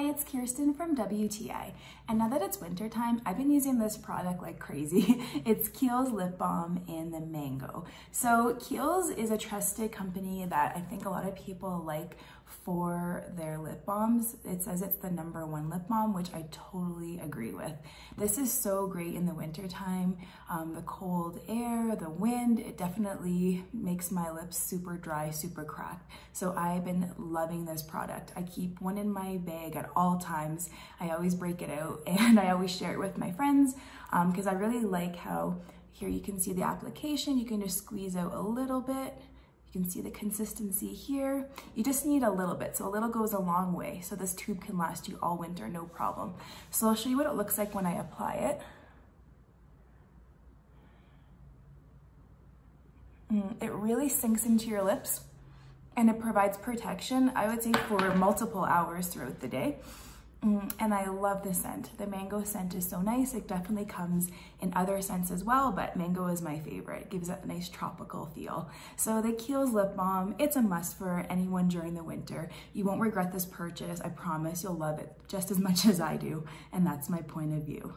Hi, it's Kirsten from WTI. And now that it's wintertime, I've been using this product like crazy. it's Kiehl's Lip Balm in the Mango. So Kiehl's is a trusted company that I think a lot of people like for their lip balms. It says it's the number one lip balm, which I totally agree with. This is so great in the winter time. Um, the cold air, the wind, it definitely makes my lips super dry, super cracked. So I've been loving this product. I keep one in my bag at all times. I always break it out and I always share it with my friends because um, I really like how here you can see the application. You can just squeeze out a little bit you can see the consistency here. You just need a little bit, so a little goes a long way. So this tube can last you all winter, no problem. So I'll show you what it looks like when I apply it. Mm, it really sinks into your lips and it provides protection, I would say for multiple hours throughout the day. Mm, and I love the scent. The mango scent is so nice. It definitely comes in other scents as well, but mango is my favorite. It gives it a nice tropical feel. So the Kiehl's Lip Balm, it's a must for anyone during the winter. You won't regret this purchase. I promise you'll love it just as much as I do. And that's my point of view.